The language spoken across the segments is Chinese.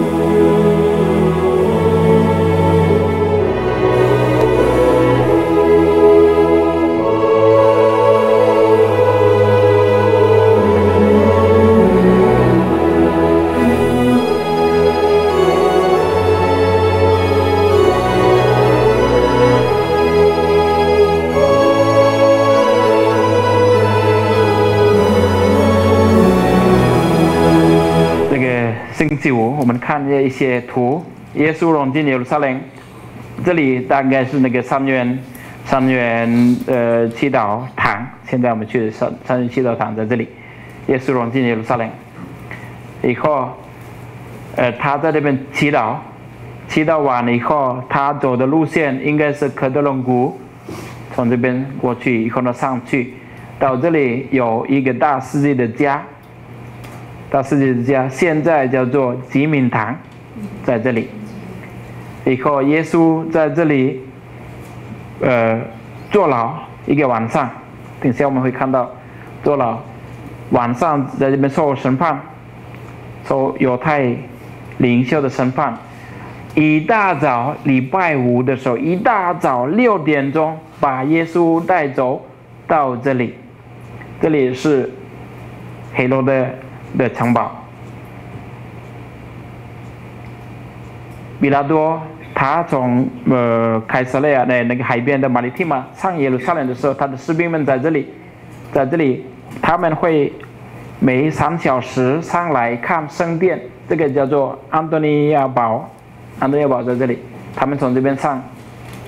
这一些图，耶稣融进耶路撒冷，这里大概是那个三元三元呃祈祷堂，现在我们去三三元祈祷堂在这里，耶稣融进耶路撒冷，以后，呃他在这边祈祷，祈祷完了以后，他走的路线应该是科德隆谷，从这边过去以后呢上去，到这里有一个大世界的家。大世界之家现在叫做吉敏堂，在这里。以后耶稣在这里，呃，坐牢一个晚上。等下我们会看到，坐牢，晚上在这边受审判，受犹太领袖的审判。一大早礼拜五的时候，一大早六点钟把耶稣带走到这里，这里是黑罗的。的城堡，比拉多他从呃凯撒利亚的那个海边的马里蒂马上耶路撒冷的时候，他的士兵们在这里，在这里他们会每三小时上来看圣殿，这个叫做安东尼亚堡，安东尼亚堡在这里，他们从这边上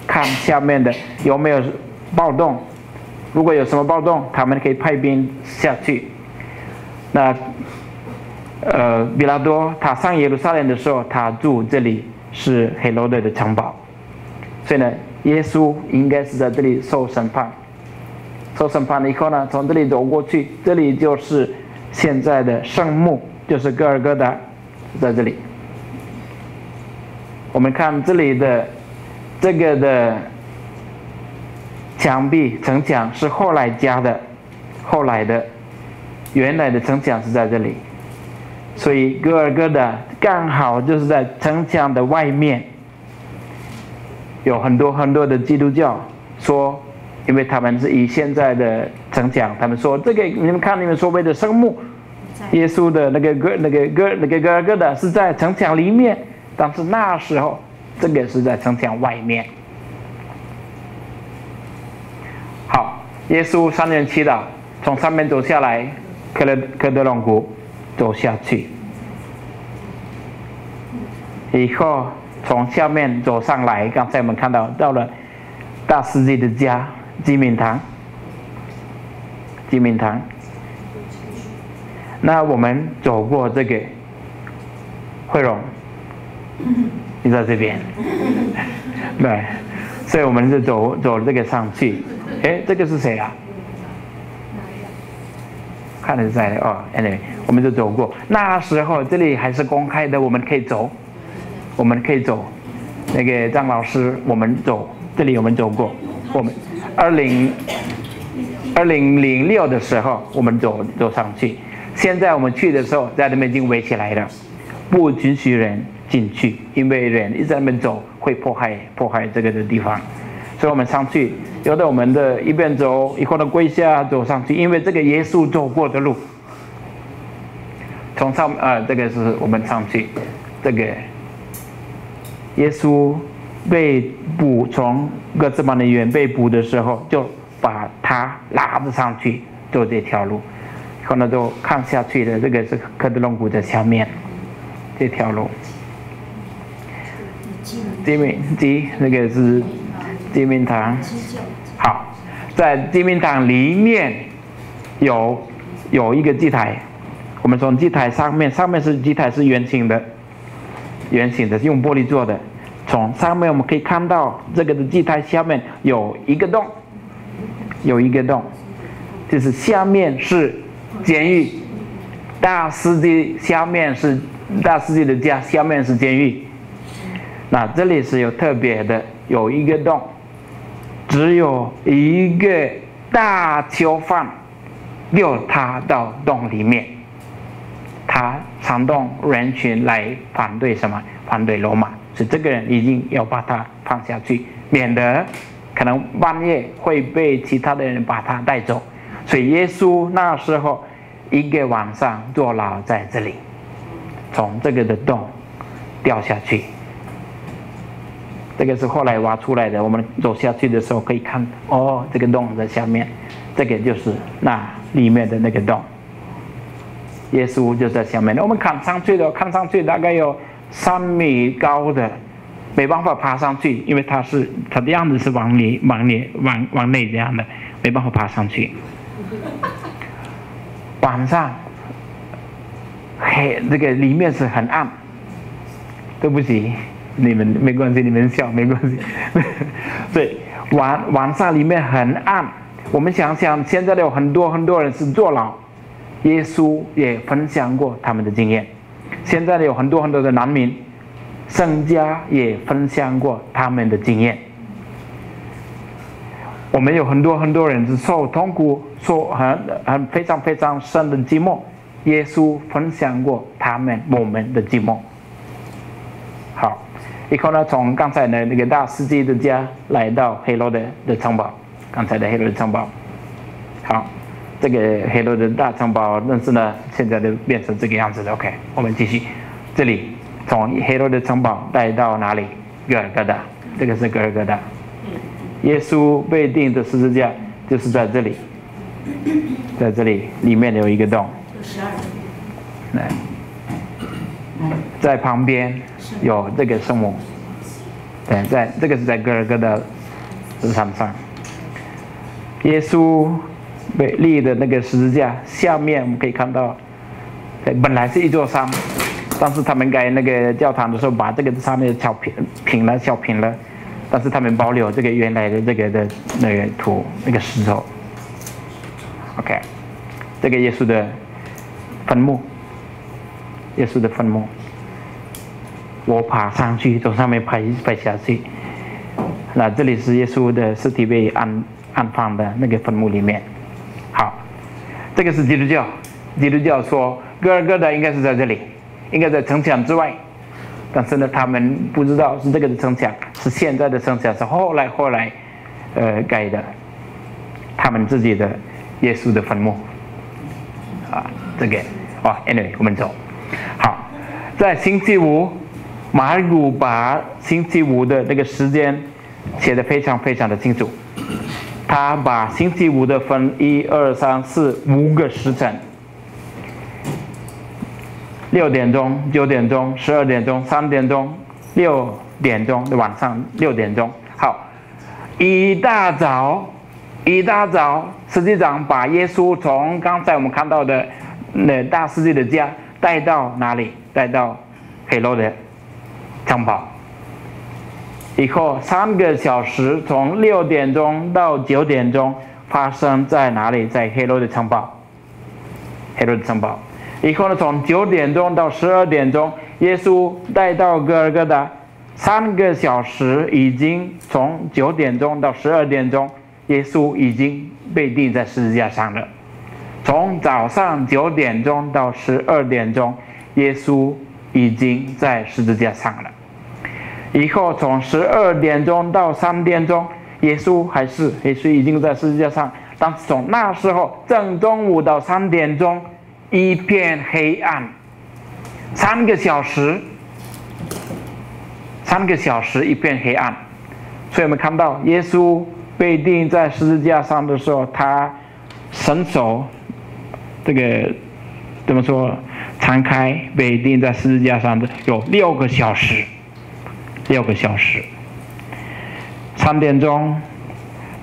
看下面的有没有暴动，如果有什么暴动，他们可以派兵下去。那，呃，比拉多他上耶路撒冷的时候，他住这里是黑罗德的城堡，所以呢，耶稣应该是在这里受审判，受审判了以后呢，从这里走过去，这里就是现在的圣墓，就是哥尔哥达，在这里。我们看这里的这个的墙壁城墙是后来加的，后来的。原来的城墙是在这里，所以哥尔哥的刚好就是在城墙的外面。有很多很多的基督教说，因为他们是以现在的城墙，他们说这个你们看你们所谓的圣墓，耶稣的那个哥那个哥那个哥尔哥的是在城墙里面，但是那时候这个是在城墙外面。好，耶稣三年祈祷，从上面走下来。克勒克德隆谷走下去，以后从下面走上来。刚才我们看到到了大司机的家鸡鸣堂，鸡鸣堂。那我们走过这个慧荣，你在这边，对，所以我们就走走这个上去。哎，这个是谁啊？看得在哦，anyway，我们就走过。那时候这里还是公开的，我们可以走，我们可以走。那个张老师，我们走这里，我们走过。我们二零二零零六的时候，我们走走上去。现在我们去的时候，在那边已经围起来了，不允许人进去，因为人一直在那边走，会破坏破坏这个的地方。所以我们上去，有的我们的一边走，一会儿的跪下走上去，因为这个耶稣走过的路。从上啊，这个是我们上去，这个耶稣被捕从哥斯曼的园被捕的时候，就把他拉着上去走这条路，后来就看下去的，这个是科德隆谷的下面这条路。这边这那个是。金明堂，好，在金明堂里面有有一个祭台，我们从祭台上面，上面是祭台是圆形的，圆形的是用玻璃做的，从上面我们可以看到这个的祭台下面有一个洞，有一个洞，就是下面是监狱，大司机下面是大司机的家，下面是监狱，那这里是有特别的，有一个洞。只有一个大囚犯，掉他到洞里面，他煽动人群来反对什么？反对罗马，所以这个人一定要把他放下去，免得可能半夜会被其他的人把他带走。所以耶稣那时候一个晚上坐牢在这里，从这个的洞掉下去。这个是后来挖出来的，我们走下去的时候可以看，哦，这个洞在下面，这个就是那里面的那个洞。耶稣就在下面，我们看上去的，看上去大概有三米高的，没办法爬上去，因为它是它的样子是往里、往里、往往内这样的，没办法爬上去。晚上，黑，这个里面是很暗。对不起，你们没关系，你们笑没关系。对，晚晚上里面很暗。我们想想，现在有很多很多人是坐牢，耶稣也分享过他们的经验。现在有很多很多的难民，圣家也分享过他们的经验。我们有很多很多人是受痛苦、受很很非常非常深的寂寞，耶稣分享过他们我们的寂寞。好，以后呢，从刚才的那个大司机的家来到黑罗的的城堡，刚才的黑罗的城堡。好，这个黑罗的大城堡，但是呢，现在就变成这个样子了。OK，我们继续，这里从黑罗的城堡带到哪里？格尔格达，这个是格尔格达。耶稣被钉的十字架就是在这里，在这里里面有一个洞。十二来，在旁边。有这个圣母，对，在这个是在哥尔哥的场上，耶稣被立的那个十字架下面，我们可以看到，本来是一座山，但是他们盖那个教堂的时候，把这个上面敲平平了，敲平了，但是他们保留这个原来的这个的那个土那个石头。OK，这个耶稣的坟墓，耶稣的坟墓。我爬上去，从上面拍拍下去。那这里是耶稣的尸体被安安放的那个坟墓里面。好，这个是基督教。基督教说，哥尔哥的应该是在这里，应该在城墙之外。但是呢，他们不知道是这个的城墙，是现在的城墙，是后来后来呃盖的。他们自己的耶稣的坟墓。啊，这个哦，anyway，我们走。好，在星期五。马尔古把星期五的那个时间写的非常非常的清楚，他把星期五的分一二三四五个时辰，六点钟、九点钟、十二点钟、三点钟、六点钟晚上六点钟。好，一大早，一大早，实际上把耶稣从刚才我们看到的那大司机的家带到哪里？带到黑罗的。城堡，以后三个小时，从六点钟到九点钟，发生在哪里？在黑罗的城堡。黑罗的城堡。以后呢，从九点钟到十二点钟，耶稣带到哥尔哥达，三个小时已经从九点钟到十二点钟，耶稣已经被钉在十字架上了。从早上九点钟到十二点钟，耶稣。已经在十字架上了。以后从十二点钟到三点钟，耶稣还是耶稣已经在十字架上。但是从那时候正中午到三点钟，一片黑暗，三个小时，三个小时一片黑暗。所以我们看到耶稣被钉在十字架上的时候，他伸手，这个怎么说？摊开被钉在十字架上的有六个小时，六个小时。三点钟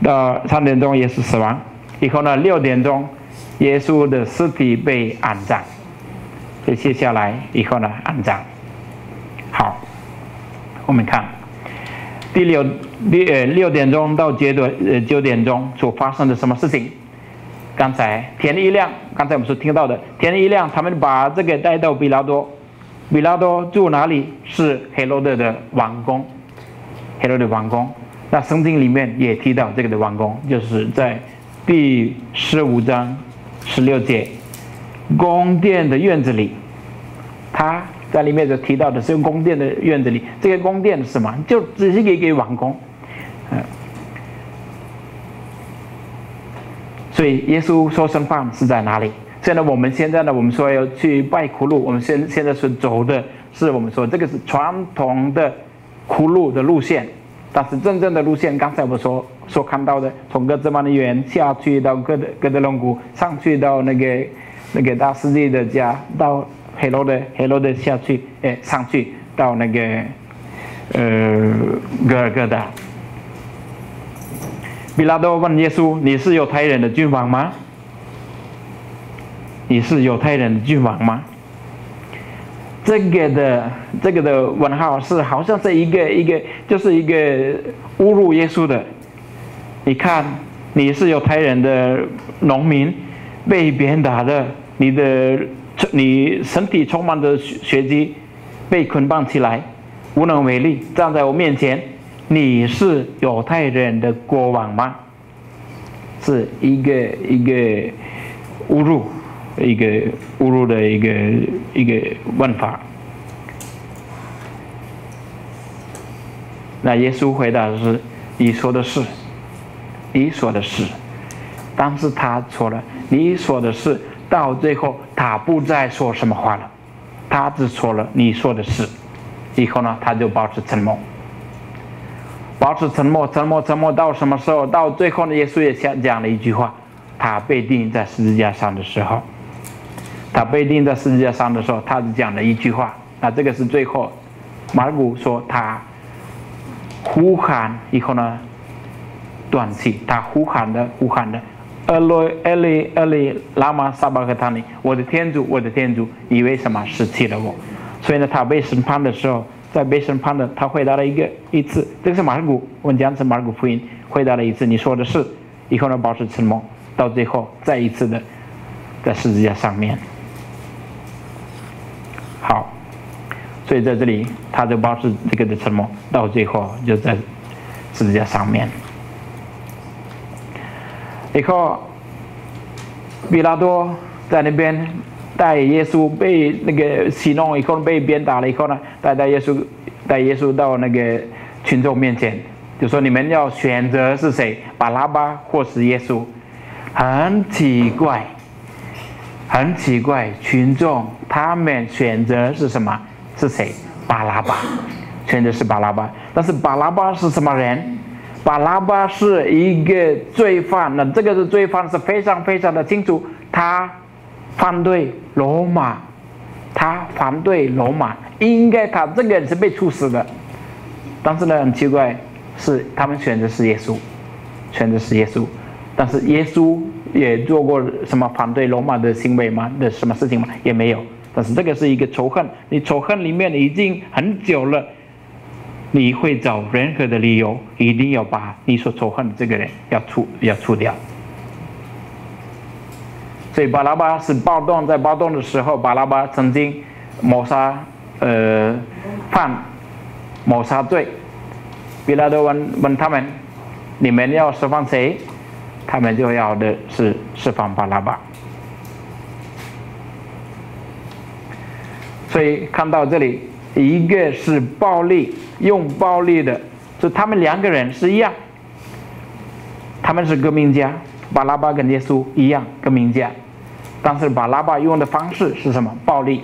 到三点钟，耶稣死亡以后呢，六点钟，耶稣的尸体被安葬。就接下来以后呢，安葬。好，我们看第六六呃六点钟到九点呃九点钟所发生的什么事情？刚才天一亮，刚才我们所听到的天一亮，他们把这个带到比拉多，比拉多住哪里？是黑罗德的王宫，黑罗德王宫。那圣经里面也提到这个的王宫，就是在第十五章十六节，宫殿的院子里他在里面就提到的是宫殿的院子里，这个宫殿是什么？就只是一个王宫，嗯。所以耶稣说生饭是在哪里？现在我们现在呢？我们说要去拜窟路，我们现现在是走的是我们说这个是传统的窟路的路线，但是真正的路线，刚才我说所看到的，从格子玛的园下去到哥德哥德隆谷，上去到那个那个大世界的家，到黑罗的黑罗的下去，哎，上去到那个呃格尔各达。比拉多问耶稣：“你是犹太人的君王吗？你是犹太人的君王吗？”这个的这个的问号是好像是一个一个，就是一个侮辱耶稣的。你看，你是犹太人的农民，被鞭打的，你的你身体充满着血迹，被捆绑起来，无能为力，站在我面前。你是犹太人的国王吗？是一个一个侮辱，一个侮辱的一个一个问法。那耶稣回答的是：“你说的是，你说的是。”但是他错了，你说的是，到最后他不再说什么话了，他只说了你说的是，以后呢，他就保持沉默。保持沉默，沉默，沉默到什么时候？到最后呢？耶稣也讲讲了一句话：他被钉在十字架上的时候，他被钉在十字架上的时候，他只讲了一句话。那这个是最后，马尔古说他呼喊以后呢，断气。他呼喊的，呼喊的，阿罗阿里阿里拉玛萨巴克塔尼，我的天主，我的天主，你为什么失去了我？所以呢，他被审判的时候。在被审判的，他回答了一个一次，这个是马尔古问讲是马尔古福音，回答了一次，你说的是，以后呢保持沉默，到最后再一次的在十字架上面，好，所以在这里他就保持这个的沉默，到最后就在十字架上面，以后，比拉多在那边。带耶稣被那个洗弄以后被鞭打了以后呢，带带耶稣带耶稣到那个群众面前，就说你们要选择是谁，巴拉巴或是耶稣？很奇怪，很奇怪，群众他们选择是什么？是谁？巴拉巴，选择是巴拉巴。但是巴拉巴是什么人？巴拉巴是一个罪犯，那这个是罪犯是非常非常的清楚，他。反对罗马，他反对罗马，应该他这个人是被处死的。但是呢，很奇怪，是他们选择是耶稣，选择是耶稣。但是耶稣也做过什么反对罗马的行为吗？的什么事情吗？也没有。但是这个是一个仇恨，你仇恨里面已经很久了，你会找任何的理由，一定要把你所仇恨的这个人要除要除掉。所以巴拉巴是暴动，在暴动的时候，巴拉巴曾经谋杀，呃，犯谋杀罪。比拉多问问他们：“你们要释放谁？”他们就要的是释放巴拉巴。所以看到这里，一个是暴力，用暴力的，就他们两个人是一样，他们是革命家，巴拉巴跟耶稣一样革命家。但是巴拉巴用的方式是什么？暴力。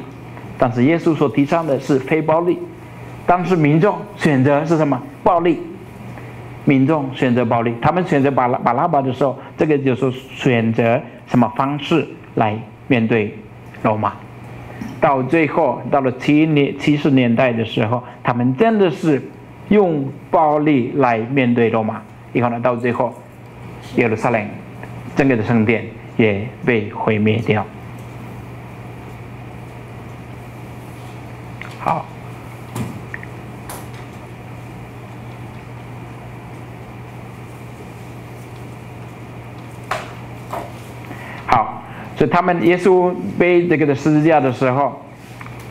但是耶稣所提倡的是非暴力。当时民众选择是什么？暴力。民众选择暴力。他们选择巴拉巴拉巴的时候，这个就是选择什么方式来面对罗马。到最后，到了七年七十年代的时候，他们真的是用暴力来面对罗马。以后呢，到最后，耶路撒冷整个的圣殿。也被毁灭掉。好，好，所以他们耶稣背这个的十字架的时候，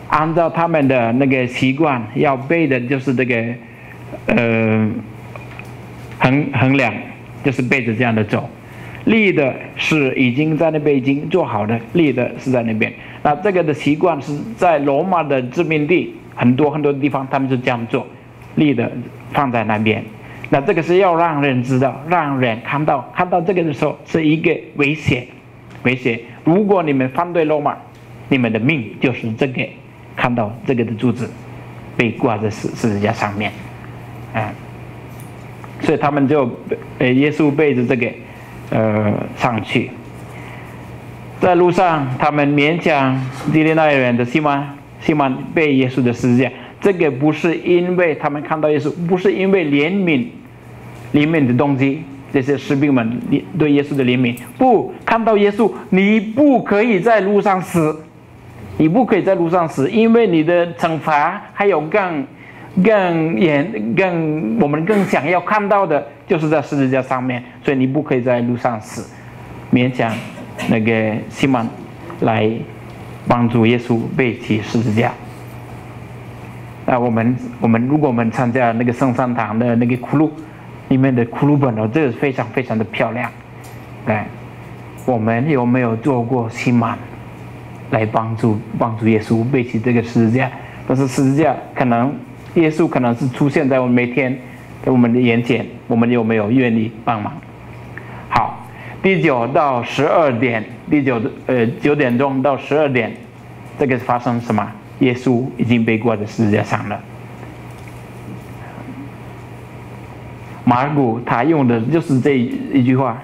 按照他们的那个习惯，要背的就是这个，呃，横横梁，就是背着这样的走。立的是已经在那边已经做好的，立的是在那边。那这个的习惯是在罗马的殖民地很多很多地方，他们是这样做，立的放在那边。那这个是要让人知道，让人看到，看到这个的时候是一个危险，危险。如果你们反对罗马，你们的命就是这个，看到这个的柱子被挂在十十字架上面，啊，所以他们就呃耶稣背着这个。呃，上去，在路上，他们勉强迪利那人的西门，西门被耶稣的十字架。这个不是因为他们看到耶稣，不是因为怜悯，怜悯的东西。这些士兵们对耶稣的怜悯，不看到耶稣，你不可以在路上死，你不可以在路上死，因为你的惩罚还有更。更严、更我们更想要看到的，就是在十字架上面，所以你不可以在路上死，勉强那个西门来帮助耶稣背起十字架。那我们我们如果我们参加那个圣三堂的那个窟窿里面的骷髅本哦，这个非常非常的漂亮。来，我们有没有做过西门来帮助帮助耶稣背起这个十字架？但是十字架可能。耶稣可能是出现在我们每天在我们的眼前，我们有没有愿意帮忙？好，第九到十二点，第九呃九点钟到十二点，这个发生什么？耶稣已经被挂在十字架上了。马尔谷他用的就是这一句话，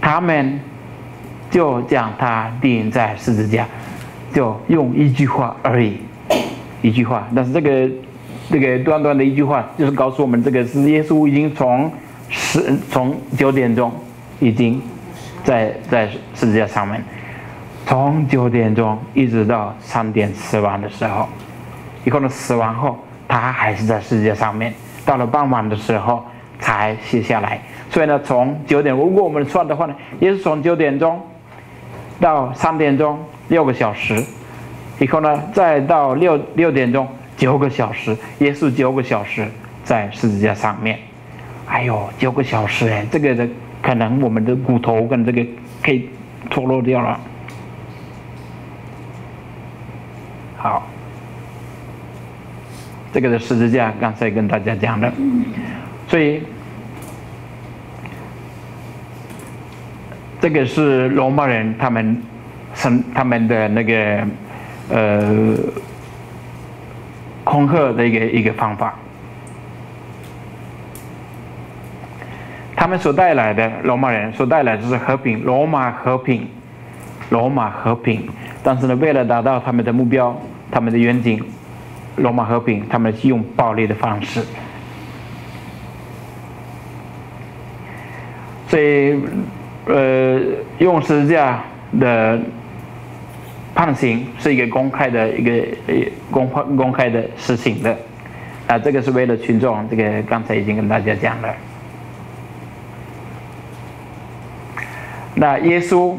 他们就将他钉在十字架，就用一句话而已，一句话。但是这个。这个短短的一句话，就是告诉我们，这个是耶稣已经从十从九点钟已经在在十字架上面，从九点钟一直到三点死亡的时候，以后呢死亡后，他还是在世界上面，到了傍晚的时候才卸下来。所以呢，从九点，如果我们算的话呢，也是从九点钟到三点钟六个小时，以后呢再到六六点钟。九个小时，也是九个小时在十字架上面，哎呦，九个小时哎，这个的可能我们的骨头跟这个可以脱落掉了。好，这个的十字架刚才跟大家讲的，所以这个是罗马人他们生他们的那个呃。恐吓的一个一个方法，他们所带来的罗马人所带来的是和平，罗马和平，罗马和平。但是呢，为了达到他们的目标，他们的愿景，罗马和平，他们是用暴力的方式。所以，呃，用十字架的。判刑是一个公开的一个公公公开的实行的，啊，这个是为了群众，这个刚才已经跟大家讲了。那耶稣，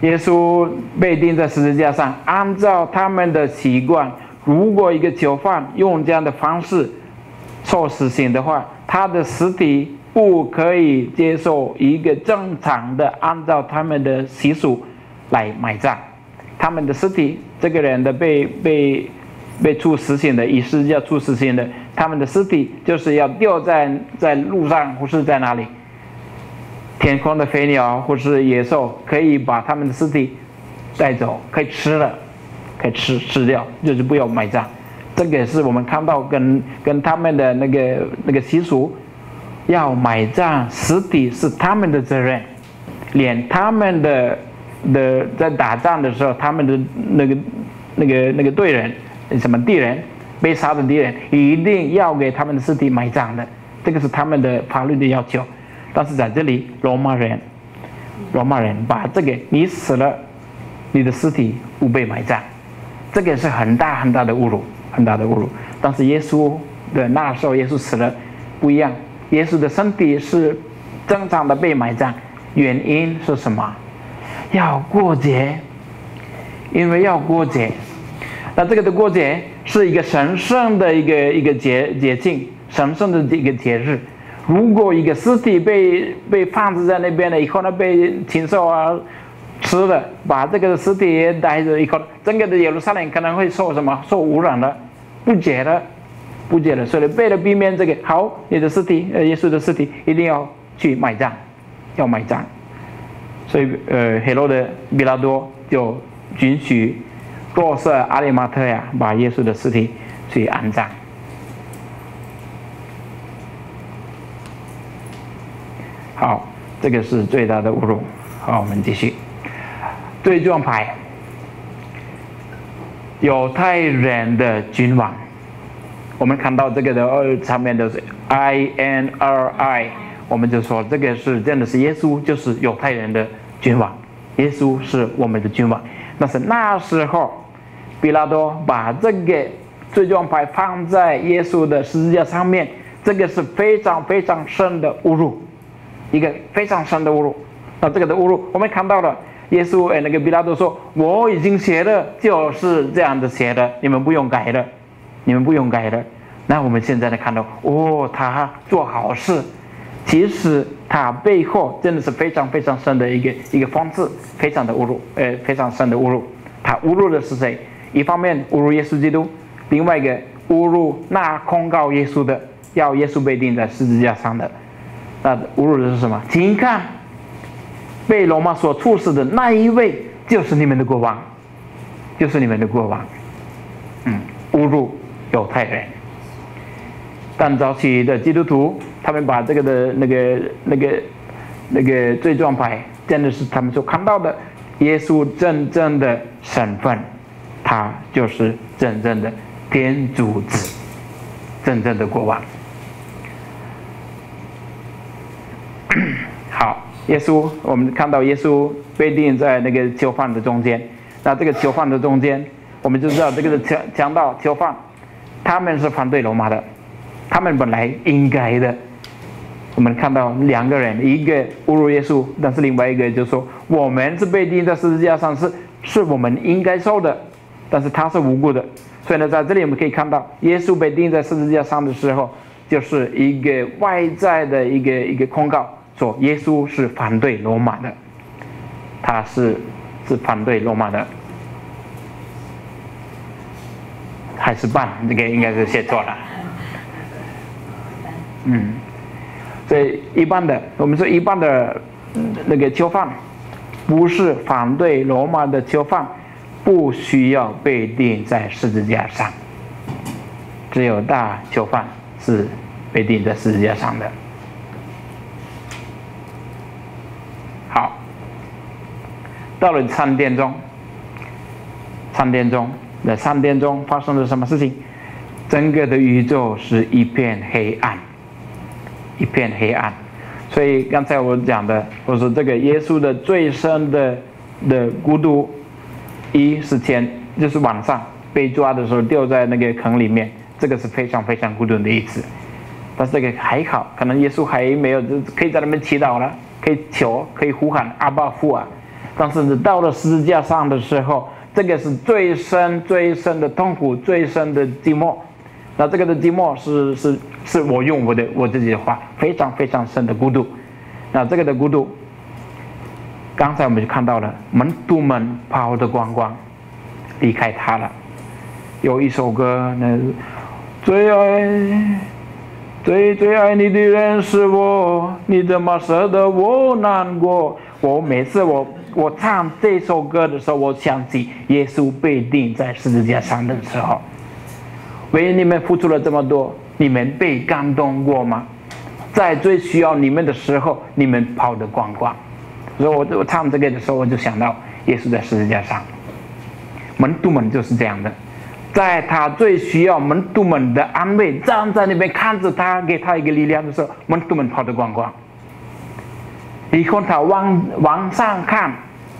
耶稣被钉在十字架上，按照他们的习惯，如果一个囚犯用这样的方式受死刑的话，他的尸体不可以接受一个正常的按照他们的习俗。来埋葬他们的尸体，这个人的被被被处死刑的，也是要处死刑的，他们的尸体就是要吊在在路上，或是在哪里？天空的飞鸟或是野兽可以把他们的尸体带走，可以吃了，可以吃吃掉，就是不要埋葬。这个是我们看到跟跟他们的那个那个习俗，要埋葬尸体是他们的责任，连他们的。的在打仗的时候，他们的那个、那个、那个队人，什么敌人被杀的敌人，一定要给他们的尸体埋葬的，这个是他们的法律的要求。但是在这里，罗马人，罗马人把这个你死了，你的尸体不被埋葬，这个是很大很大的侮辱，很大的侮辱。但是耶稣的那时候，耶稣死了不一样，耶稣的身体是正常的被埋葬，原因是什么？要过节，因为要过节，那这个的过节是一个神圣的一个一个节节庆，神圣的一个节日。如果一个尸体被被放置在那边了以后呢，被禽兽啊吃了，把这个尸体带着以后，整个的耶路撒冷可能会受什么受污染了，不洁了，不洁了。所以为了避免这个，好，你的尸体，呃，耶稣的尸体一定要去埋葬，要埋葬。所以，呃，黑罗的比拉多就允许若瑟阿里马特呀把耶稣的尸体去安葬。好，这个是最大的侮辱。好，我们继续。对撞牌，犹太人的君王，我们看到这个的二上面的是 I N R I，我们就说这个是真的是耶稣，就是犹太人的君王。耶稣是我们的君王。但是那时候，比拉多把这个罪状牌放在耶稣的十字架上面，这个是非常非常深的侮辱。一个非常深的侮辱，那，这个的侮辱，我们看到了，耶稣哎，那个比拉多说，我已经写了，就是这样子写的，你们不用改了，你们不用改了。那我们现在呢看到，哦，他做好事，其实他背后真的是非常非常深的一个一个方式，非常的侮辱，呃，非常深的侮辱。他侮辱的是谁？一方面侮辱耶稣基督，另外一个侮辱那控告耶稣的，要耶稣被钉在十字架上的。那侮辱的是什么？请看，被罗马所处死的那一位，就是你们的国王，就是你们的国王。嗯，侮辱犹太人。但早期的基督徒，他们把这个的那个、那个、那个罪状牌，真的是他们所看到的耶稣真正的身份，他就是真正的天主子，真正的国王。好，耶稣，我们看到耶稣被钉在那个囚犯的中间。那这个囚犯的中间，我们就知道这个是强强盗囚犯，他们是反对罗马的，他们本来应该的。我们看到两个人，一个侮辱耶稣，但是另外一个就说我们是被钉在十字架上，是是我们应该受的，但是他是无辜的。所以呢，在这里我们可以看到，耶稣被钉在十字架上的时候，就是一个外在的一个一个控告。说耶稣是反对罗马的，他是是反对罗马的，还是半？这个应该是写错了。嗯，所以一般的，我们说一般的那个囚犯，不是反对罗马的囚犯，不需要被钉在十字架上，只有大囚犯是被钉在十字架上的。到了三点钟，三点钟，那三点钟发生了什么事情？整个的宇宙是一片黑暗，一片黑暗。所以刚才我讲的，我说这个耶稣的最深的的孤独，一是天，就是晚上被抓的时候掉在那个坑里面，这个是非常非常孤独的一次。但是这个还好，可能耶稣还没有，就可以在那边祈祷了，可以求，可以呼喊阿爸父啊。但是你到了十字架上的时候，这个是最深、最深的痛苦、最深的寂寞。那这个的寂寞是是是我用我的我自己的话，非常非常深的孤独。那这个的孤独，刚才我们就看到了门徒们跑的光光，离开他了。有一首歌，那最爱最最爱你的人是我，你怎么舍得我难过？我每次我。我唱这首歌的时候，我想起耶稣被钉在十字架上的时候，为你们付出了这么多，你们被感动过吗？在最需要你们的时候，你们跑得光光。所以我我唱这个的时候，我就想到耶稣在十字架上，门徒们就是这样的，在他最需要门徒们的安慰，站在那边看着他，给他一个力量的时候，门徒们跑得光光。以后他往往上看。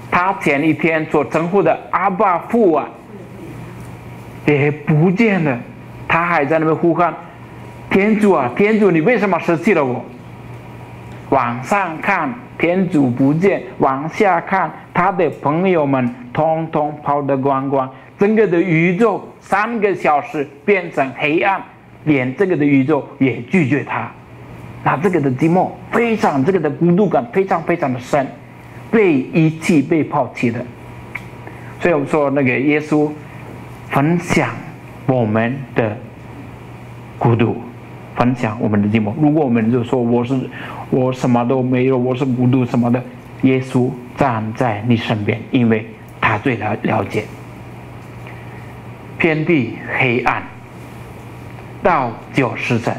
他前一天所称呼的阿爸父啊，也不见了。他还在那边呼喊：“天主啊，天主，你为什么失去了我？”往上看，天主不见；往下看，他的朋友们通通跑得光光。整个的宇宙三个小时变成黑暗，连这个的宇宙也拒绝他。那这个的寂寞非常，这个的孤独感非常非常的深，被遗弃、被抛弃的。所以我们说，那个耶稣分享我们的孤独，分享我们的寂寞。如果我们就说我是我什么都没有，我是孤独什么的，耶稣站在你身边，因为他最了了解。天地黑暗，到九时辰，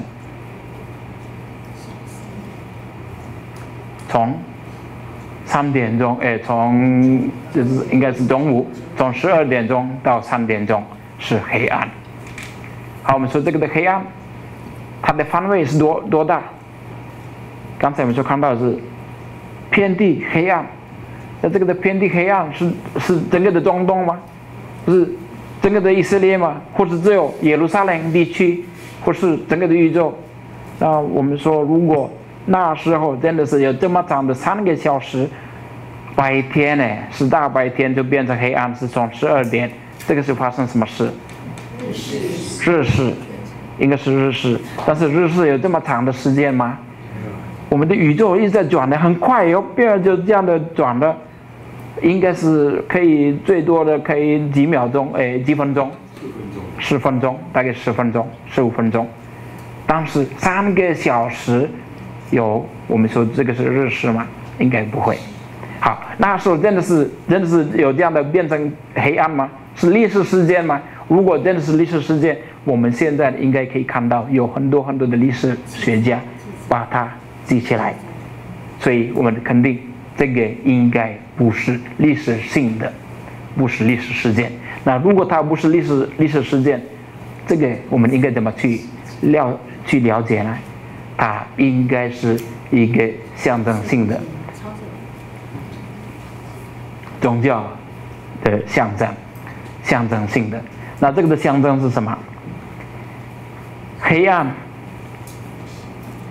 从三点钟，哎，从就是应该是中午，从十二点钟到三点钟是黑暗。好，我们说这个的黑暗，它的范围是多多大？刚才我们说看到是遍地黑暗，那这个的遍地黑暗是是整个的中东吗？是？整个的以色列吗，或是只有耶路撒冷地区，或是整个的宇宙。那我们说，如果那时候真的是有这么长的三个小时，白天呢是大白天就变成黑暗，是从十二点，这个是发生什么事？日食。日食，应该是日食。但是日食有这么长的时间吗？我们的宇宙一直在转的很快，哟，变就这样的转的。应该是可以最多的可以几秒钟，哎，几分钟，十分钟，大概十分钟，十五分钟。但是三个小时，有我们说这个是日食吗？应该不会。好，那时候真的是真的是有这样的变成黑暗吗？是历史事件吗？如果真的是历史事件，我们现在应该可以看到有很多很多的历史学家把它记起来，所以我们肯定。这个应该不是历史性的，不是历史事件。那如果它不是历史历史事件，这个我们应该怎么去了去了解呢？它应该是一个象征性的宗教的象征，象征性的。那这个的象征是什么？黑暗，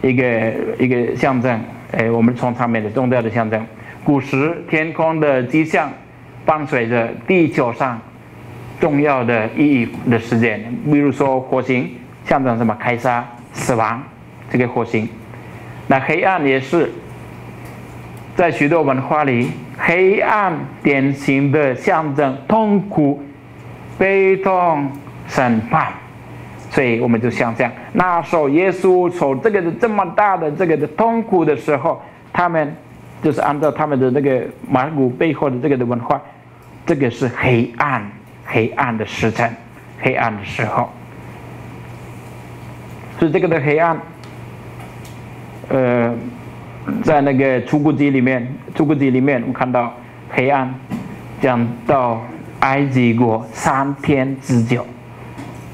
一个一个象征。哎，我们从上面的宗教的象征。古时天空的迹象，伴随着地球上重要的意义的事件，比如说火星象征什么？开杀、死亡，这个火星。那黑暗也是在许多文化里，黑暗典型的象征痛苦、悲痛、审判。所以我们就想象，那时候耶稣受这个的这么大的这个的痛苦的时候，他们。就是按照他们的那个马古背后的这个的文化，这个是黑暗、黑暗的时辰、黑暗的时候。所以这个的黑暗，呃，在那个出谷记里面，出谷记里面我们看到黑暗讲到埃及国三天之久，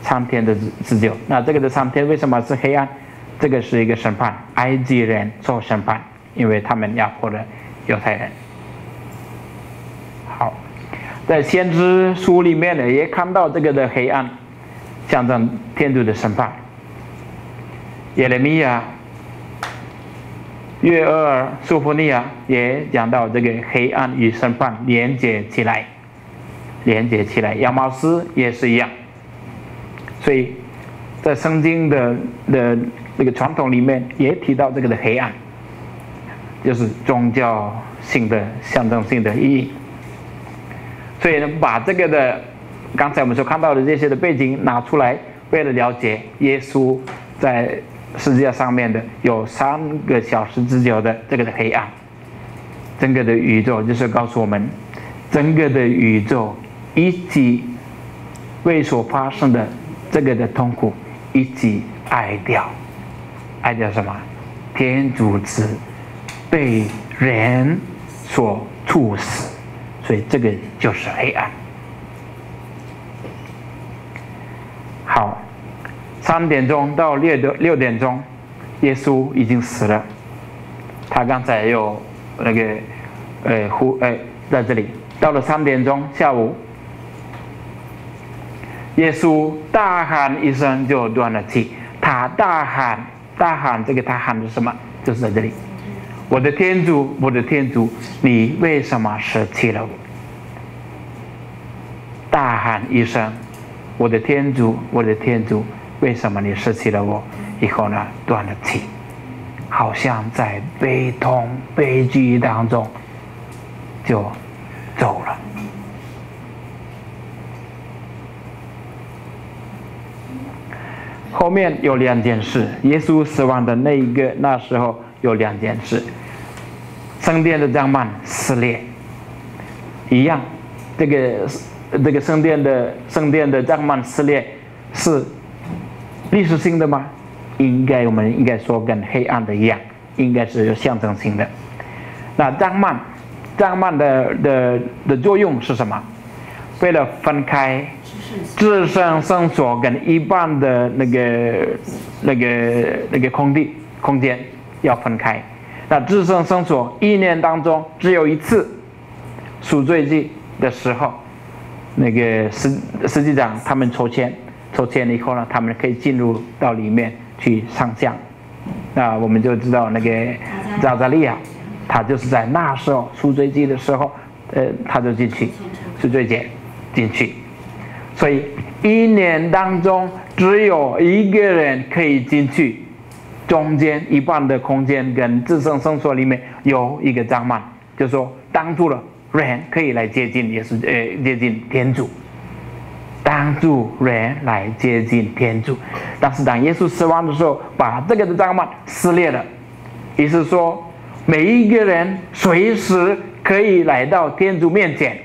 三天的之之久。那这个的三天为什么是黑暗？这个是一个审判，埃及人做审判。因为他们压迫了犹太人。好，在先知书里面呢，也看到这个的黑暗，象征天主的审判。耶利米亚、约厄尔、苏弗尼亚也讲到这个黑暗与审判连接起来，连接起来。亚毛斯也是一样。所以在圣经的的那个传统里面，也提到这个的黑暗。就是宗教性的象征性的意义，所以呢，把这个的刚才我们所看到的这些的背景拿出来，为了了解耶稣在世界上面的有三个小时之久的这个的黑暗，整个的宇宙就是告诉我们，整个的宇宙以及为所发生的这个的痛苦一起哀掉，哀掉什么？天主子。被人所处死，所以这个就是黑暗。好，三点钟到六点六点钟，耶稣已经死了。他刚才有那个，呃，呼，呃，在这里。到了三点钟下午，耶稣大喊一声就断了气。他大喊，大喊，这个他喊的什么？就是在这里。我的天主，我的天主，你为什么舍弃了我？大喊一声：“我的天主，我的天主，为什么你失去了我？”以后呢，断了气。好像在悲痛悲剧当中就走了。后面有两件事，耶稣死亡的那一个那时候有两件事，圣殿的帐幔撕裂，一样，这个这个圣殿的圣殿的帐幔撕裂是历史性的吗？应该我们应该说跟黑暗的一样，应该是有象征性的。那张曼，张曼的的的作用是什么？为了分开自身圣所跟一般的那个那个那个空地空间要分开。那自身圣所一年当中只有一次赎罪祭的时候，那个司司机长他们抽签，抽签了以后呢，他们可以进入到里面去上香。那我们就知道那个扎扎利亚，他就是在那时候赎罪祭的时候，呃，他就进去赎罪节。进去，所以一年当中只有一个人可以进去，中间一半的空间跟自身圣所里面有一个帐幔，就说挡住了人可以来接近，也是呃接近天主，主人来接近天主，但是当耶稣死亡的时候，把这个的帐幔撕裂了，意思说每一个人随时可以来到天主面前。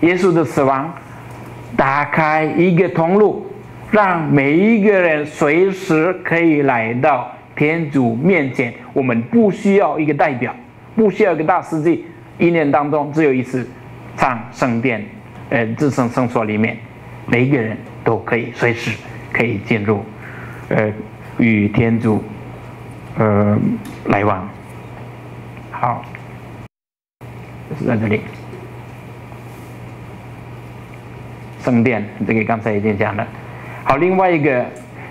耶稣的死亡打开一个通路，让每一个人随时可以来到天主面前。我们不需要一个代表，不需要一个大司祭，一年当中只有一次上圣殿，呃，至圣圣所里面，每一个人都可以随时可以进入，呃，与天主，呃，来往。好，就是在这里。圣殿，这个刚才已经讲了。好，另外一个，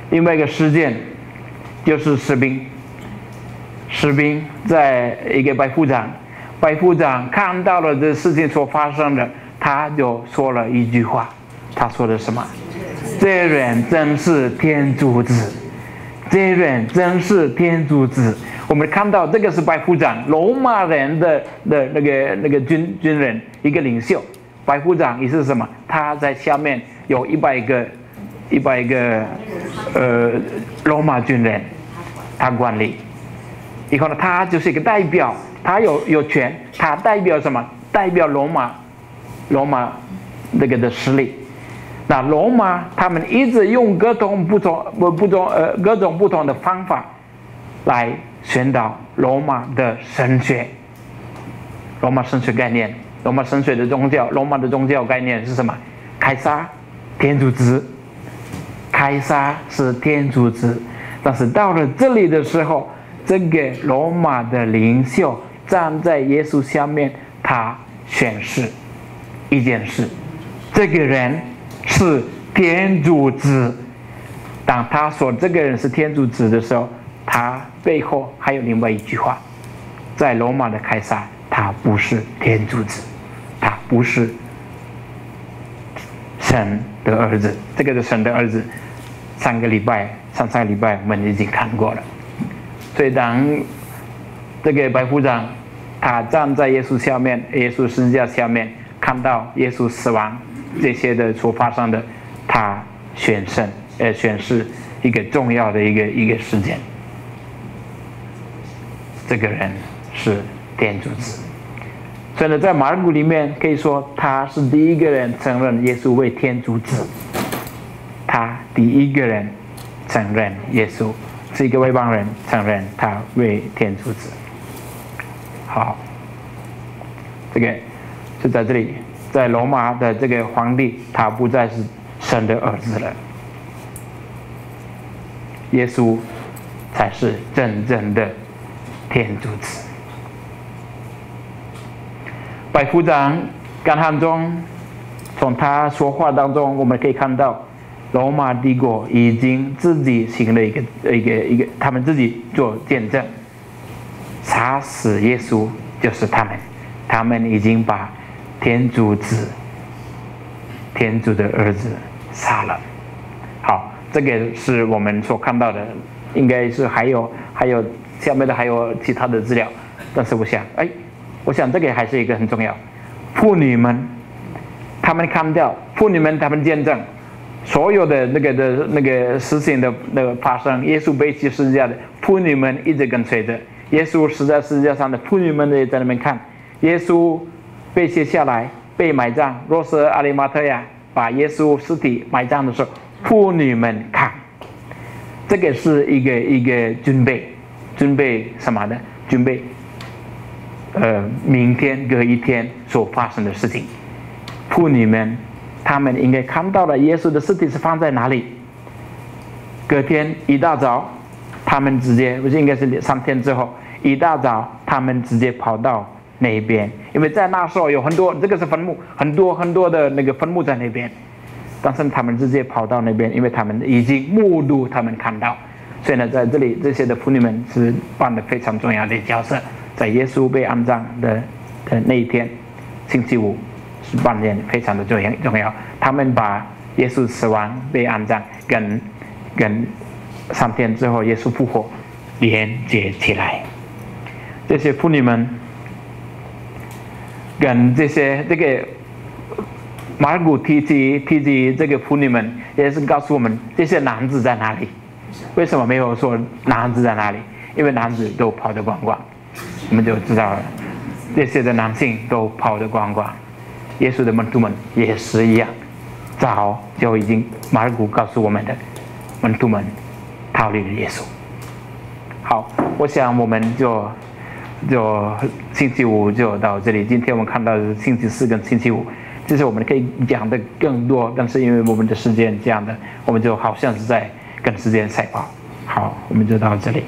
另外一个事件，就是士兵。士兵在一个白副长，白副长看到了这事情所发生的，他就说了一句话。他说的什么？这人真是天主子，这人真是天主子。我们看到这个是白副长，罗马人的的那个那个军军人，一个领袖。白副长也是什么？他在下面有一百个、一百个呃罗马军人，他管理。以后呢，他就是一个代表，他有有权，他代表什么？代表罗马，罗马那个的实力。那罗马他们一直用各种不同不不同呃各种不同的方法来宣导罗马的神学，罗马神学概念。罗马神学的宗教，罗马的宗教概念是什么？凯撒，天主子。凯撒是天主子，但是到了这里的时候，这个罗马的领袖站在耶稣下面，他宣誓一件事：这个人是天主子。当他说这个人是天主子的时候，他背后还有另外一句话：在罗马的凯撒，他不是天主子。他不是神的儿子，这个是神的儿子。上个礼拜、上上个礼拜我们已经看过了。所以当这个白夫长他站在耶稣下面，耶稣十字架下面，看到耶稣死亡这些的所发生的，他选圣，呃，选是一个重要的一个一个事件。这个人是天主子。真的，在马尔谷里面可以说他是第一个人承认耶稣为天主子，他第一个人承认耶稣是一个外邦人，承认他为天主子。好，这个就在这里，在罗马的这个皇帝，他不再是神的儿子了，耶稣才是真正的天主子。百夫长干汉中，从他说话当中，我们可以看到，罗马帝国已经自己行了一个一个一个，他们自己做见证，杀死耶稣就是他们，他们已经把天主子、天主的儿子杀了。好，这个是我们所看到的应该是还有还有下面的还有其他的资料，但是我想，哎，我想这个还是一个很重要。妇女们，他们看到妇女们，他们见证所有的那个的那个事情的那个发生。耶稣被弃十字架的妇女们一直跟随着耶稣死在十字架上的妇女们也在那边看耶稣被卸下来被埋葬。若是阿里马特亚把耶稣尸体埋葬的时候，妇女们看，这个是一个一个准备，准备什么的？准备。呃，明天隔一天所发生的事情，妇女们，她们应该看到了耶稣的尸体是放在哪里。隔天一大早，他们直接不是应该是三天之后，一大早他们直接跑到那一边，因为在那时候有很多，这个是坟墓，很多很多的那个坟墓在那边，但是他们直接跑到那边，因为他们已经目睹他们看到，所以呢，在这里这些的妇女们是扮的非常重要的角色。在耶稣被安葬的的那一天，星期五是半年非常的重要重要。他们把耶稣死亡被安葬跟跟三天之后耶稣复活连接起来。这些妇女们跟这些这个马古提及提及这个妇女们，也是告诉我们这些男子在哪里？为什么没有说男子在哪里？因为男子都跑得光光。我们就知道了，这些的男性都跑得光光，耶稣的门徒们也是一样，早就已经马尔谷告诉我们的门徒们逃离了耶稣。好，我想我们就就星期五就到这里。今天我们看到是星期四跟星期五，其实我们可以讲的更多，但是因为我们的时间这样的，我们就好像是在跟时间赛跑。好，我们就到这里。